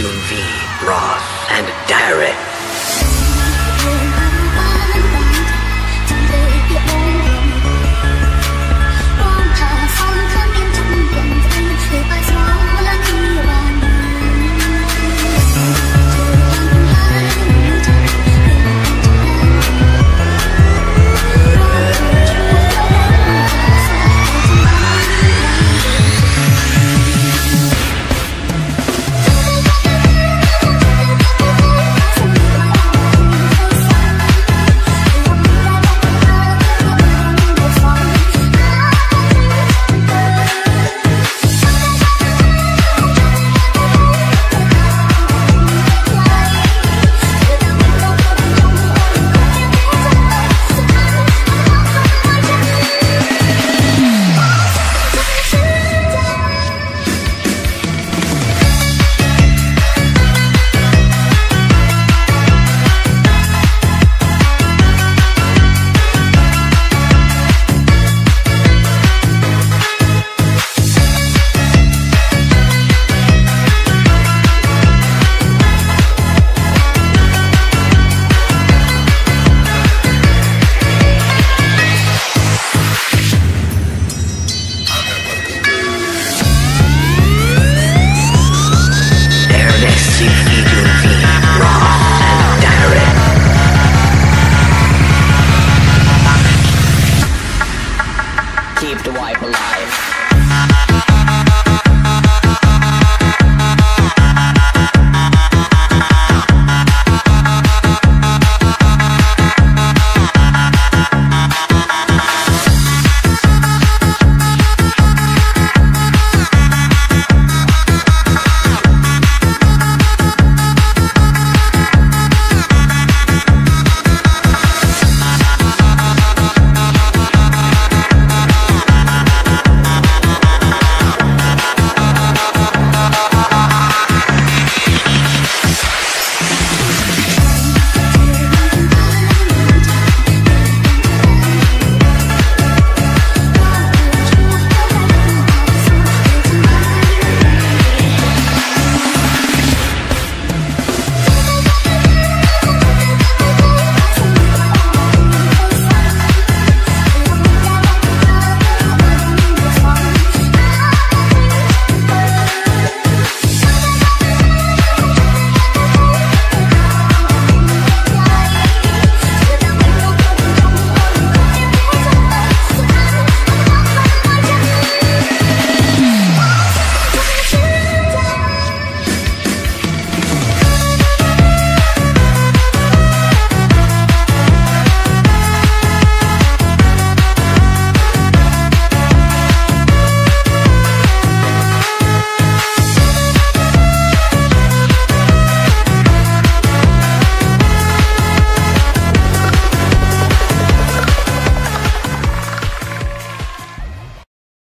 Ernest V, and Direct.